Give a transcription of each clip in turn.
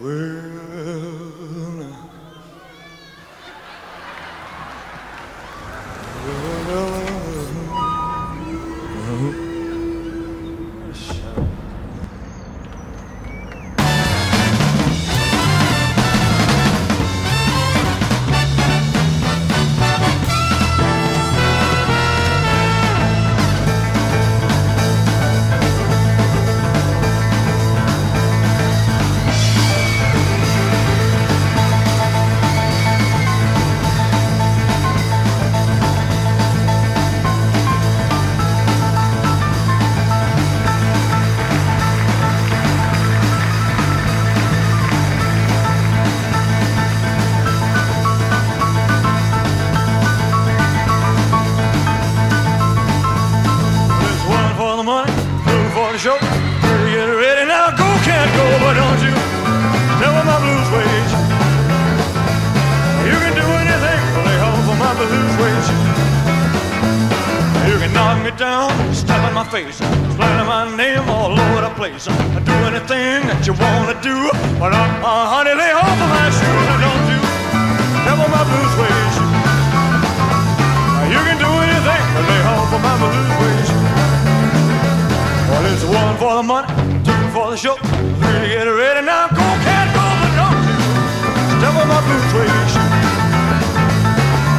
There's two for the show. Get ready now, go, can't go, but don't you never my blue suede. You can do anything, but lay home for my blue suede. You can knock me down, step in my face, slander my name all over the place. I Do anything that you wanna do, but uh, uh, honey, lay home for my shoes, and don't you never my blue suede. You can do anything, but lay home for my blue suede. One for the money, two for the show, three to get ready now. Go, can't go, but don't you step on my blue suede.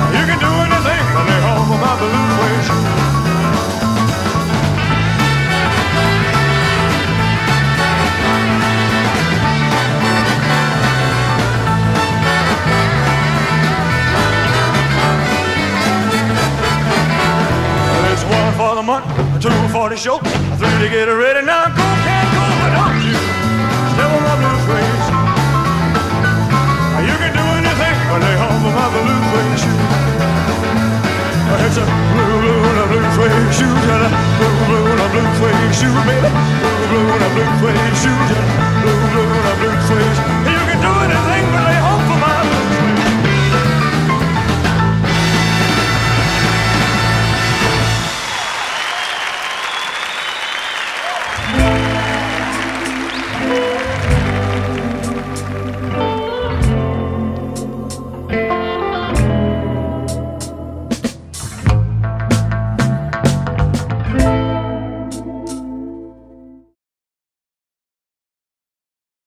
You can do anything, but lay home for my wage. Well, it's one for the money, two for the show, three to get ready now. Go, can't go, don't you step on my blue suede. You can do anything, but lay home for my blue suede. It's a blue, blue, and a blue suede shoes, and a blue, blue, and a blue suede shoe, baby. Blue, blue, and a blue suede shoes, blue,